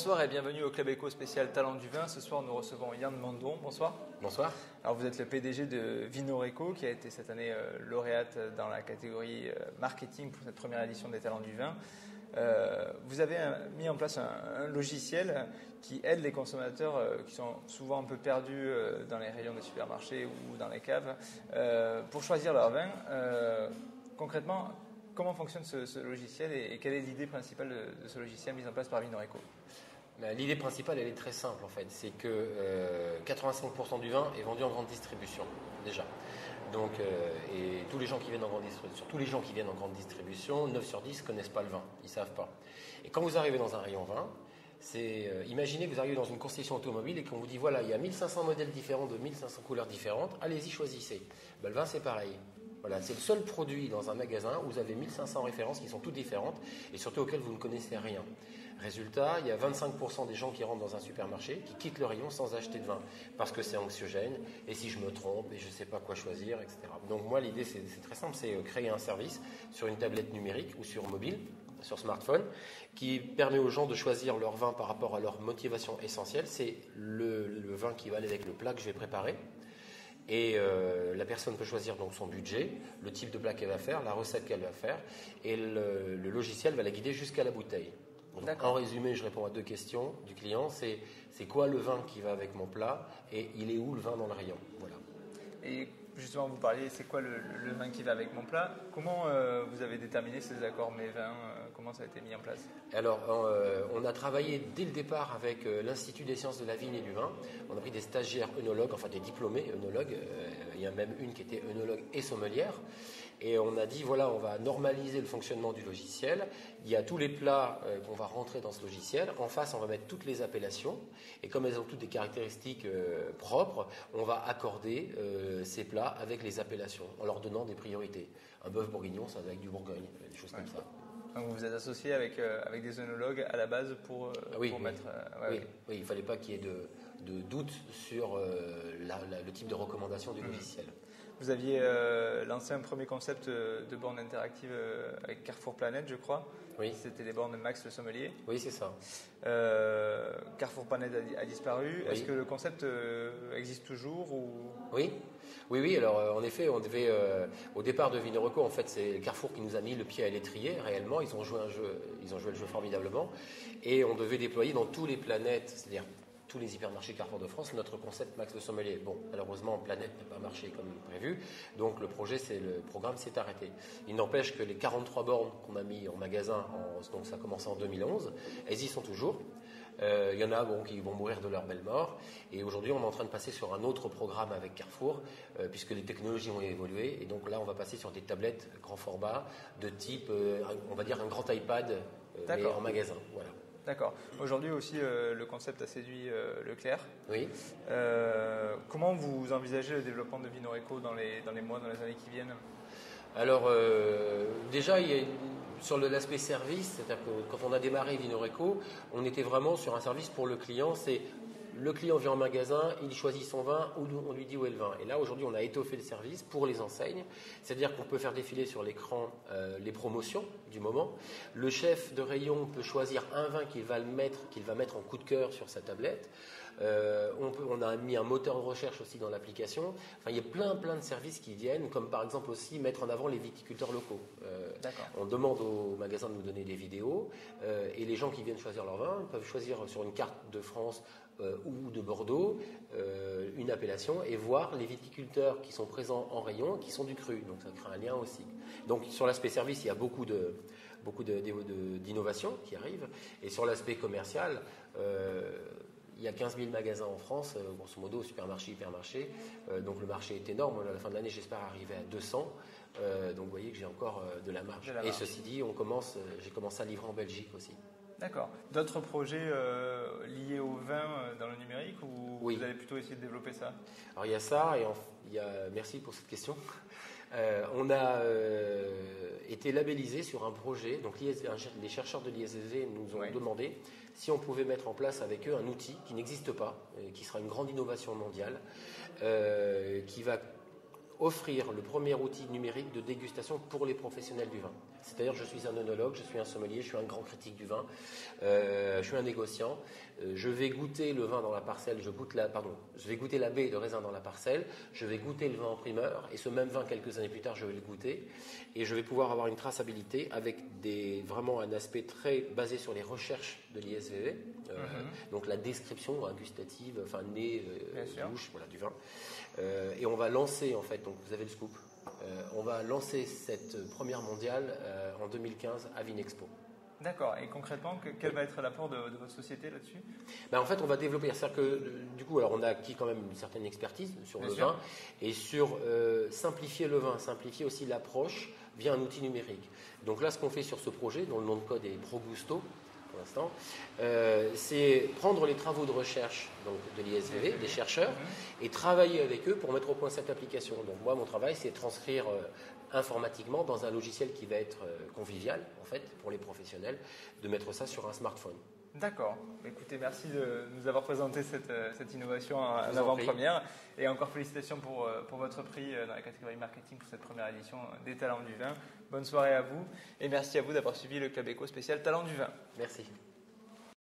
Bonsoir et bienvenue au Club Eco spécial Talent du vin. Ce soir, nous recevons Yann Mandon. Bonsoir. Bonsoir. Alors, vous êtes le PDG de Vinoreco qui a été cette année euh, lauréate dans la catégorie euh, marketing pour cette première édition des Talents du vin. Euh, vous avez mis en place un, logiciel qui aide les consommateurs qui sont souvent un peu perdus dans les rayons des supermarchés ou dans les caves pour choisir leur vin. concrètement, comment fonctionne ce, logiciel et, quelle est l'idée principale de, ce logiciel mis en place par Vinoreco ben, L'idée principale, elle est très simple en fait. C'est que 85% euh, du vin est vendu en grande distribution, déjà. Donc, euh, et tous les gens qui viennent en grande distribution, tous les gens qui viennent en grande distribution, 9 sur 10 connaissent pas le vin, ils savent pas. Et quand vous arrivez dans un rayon vin, c'est euh, imaginez que vous arrivez dans une concession automobile et qu'on vous dit voilà, il y a 1500 modèles différents de 1500 couleurs différentes, allez-y, choisissez. Ben, le vin, c'est pareil. Voilà, c'est le seul produit dans un magasin où vous avez 1500 références qui sont toutes différentes et surtout auxquelles vous ne connaissez rien. Résultat, il y a 25% des gens qui rentrent dans un supermarché qui quittent le rayon sans acheter de vin parce que c'est anxiogène et si je me trompe et je ne sais pas quoi choisir, etc. Donc moi, l'idée, c'est très simple, c'est euh, créer un service sur une tablette numérique ou sur mobile sur smartphone, qui permet aux gens de choisir leur vin par rapport à leur motivation essentielle. C'est le, le, vin qui va aller avec le plat que je vais préparer. Et euh, la personne peut choisir donc son budget, le type de plat qu'elle va faire, la recette qu'elle va faire, et le, logiciel va la guider jusqu'à la bouteille. en résumé, je réponds à deux questions du client. C'est c'est quoi le vin qui va avec mon plat et il est où le vin dans le rayon? Voilà. Et justement, vous parliez, c'est quoi le, vin qui va avec mon plat? Comment euh, vous avez déterminé ces accords mes vins euh, Comment ça a été mis en place? Alors, euh, on a travaillé dès le départ avec l'Institut des sciences de la vigne et du vin. On a pris des stagiaires œnologues, enfin des diplômés œnologues. il y a même une qui était œnologue et sommelière. Et on a dit, voilà, on va normaliser le fonctionnement du logiciel. Il y a tous les plats qu'on va rentrer dans ce logiciel. En face, on va mettre toutes les appellations. Et comme elles ont toutes des caractéristiques propres, on va accorder ces plats avec les appellations, en leur donnant des priorités. Un bœuf bourguignon, ça va avec du bourgogne, des choses comme ça. Donc vous vous êtes associé avec, avec des œnologues à la base pour, ah oui, pour mettre. oui, oui. il ne fallait pas qu'il y ait de, de doute sur le type de recommandation du mmh. Vous aviez euh, lancé un premier concept euh, de borne interactive euh, avec Carrefour Planète, je crois. Oui. C'était les bornes Max le sommelier. Oui, c'est ça. Carrefour Planète a, disparu. Est-ce que le concept existe toujours ou... Oui. Oui, oui. Alors, en effet, on devait, au départ de Vinoreco, en fait, c'est Carrefour qui nous a mis le pied à l'étrier. Réellement, ils ont joué un jeu, ils ont joué le jeu formidablement, et on devait déployer dans tous les planètes, c'est-à-dire tous les hypermarchés Carrefour de France notre concept Max le Sommelier. Bon, malheureusement, Planète n'a pas marché comme prévu, donc le projet, c'est le programme s'est arrêté. Il n'empêche que les 43 bornes qu'on a mis en magasin, donc ça a commencé en 2011, elles y sont toujours. Euh, il y en a bon, qui vont mourir de leur belle mort. Et aujourd'hui, on est en train de passer sur un autre programme avec Carrefour, euh, puisque les technologies ont évolué. Et donc là, on va passer sur des tablettes grand format de type, euh, on va dire un grand iPad, mais en magasin. Voilà. D'accord. Aujourd'hui aussi, euh, le concept a séduit euh, Leclerc. Oui. Euh, comment vous envisagez le développement de Vinoreco dans les, dans les mois, dans les années qui viennent? Alors, déjà, il y a sur l'aspect service, c'est-à-dire que quand on a démarré Vinoreco, on était vraiment sur un service pour le client. C'est le client vient en magasin, il choisit son vin, on lui dit où est le vin. Et là, aujourd'hui, on a étoffé le service pour les enseignes, c'est-à-dire qu'on peut faire défiler sur l'écran euh, les promotions du moment. Le chef de rayon peut choisir un vin qu'il va, qu'il va mettre en coup de cœur sur sa tablette. Euh, on, a mis un moteur de recherche aussi dans l'application. Enfin, il y a plein, plein de services qui viennent, comme par exemple aussi mettre en avant les viticulteurs locaux. Euh, on demande aux magasins de nous donner des vidéos, et les gens qui viennent choisir leur vin peuvent choisir sur une carte de France euh, ou de Bordeaux euh, une appellation et voir les viticulteurs qui sont présents en rayon qui sont du cru. Donc ça crée un lien aussi. Donc sur l'aspect service, il y a beaucoup de beaucoup d'innovations qui arrivent. Et sur l'aspect commercial, euh, il y a 15 000 magasins en France, grosso modo, supermarché, hypermarché. donc le marché est énorme. À la fin de l'année, j'espère arriver à 200. donc vous voyez que j'ai encore de la marge. Et ceci dit, on commence, j'ai commencé à livrer en Belgique aussi. D'accord. D'autres projets euh, liés au vin euh, dans le numérique ou vous allez plutôt essayer de développer ça? Alors il y a ça et il y a, merci pour cette question. Euh, on a été labellisé sur un projet, donc les chercheurs de l'ISV nous ont demandé si on pouvait mettre en place avec eux un outil qui n'existe pas, qui sera une grande innovation mondiale, qui va offrir le premier outil numérique de dégustation pour les professionnels du vin. C'est-à-dire, je suis un œnologue, je suis un sommelier, je suis un grand critique du vin, euh, je suis un négociant. Euh, je vais goûter le vin dans la parcelle, je goûte la, pardon, je vais goûter la baie de raisin dans la parcelle, je vais goûter le vin en primeur, et ce même vin quelques années plus tard, je vais le goûter, et je vais pouvoir avoir une traçabilité avec des, vraiment un aspect très basé sur les recherches de l'ISVV, euh, mhm. donc la description gustative, enfin nez, bouche, voilà, du vin. et on va lancer en fait, donc vous avez le scoop, euh, on va lancer cette première mondiale euh, en 2015 à Vinexpo. D'accord. Et concrètement, quel va être l'apport de, votre société là-dessus? Ben, En fait, on va développer. C'est-à-dire que, euh, du coup, alors on a acquis quand même une certaine expertise sur le vin et sur simplifier le vin, simplifier aussi l'approche via un outil numérique. Donc là, ce qu'on fait sur ce projet, dont le nom de code est ProGusto, l'instant, euh, c'est prendre les travaux de recherche donc, de l'ISVV, des chercheurs, et travailler avec eux pour mettre au point cette application. Donc moi, mon travail, c'est transcrire euh, informatiquement dans un logiciel qui va être euh, convivial, en fait, pour les professionnels, de mettre ça sur un smartphone. D'accord. Écoutez, merci de nous avoir présenté cette, cette innovation en avant-première. Et encore félicitations pour, pour votre prix dans la catégorie marketing pour cette première édition des Talents du Vin. Bonne soirée à vous et merci à vous d'avoir suivi le Club Eco spécial Talent du Vin. Merci.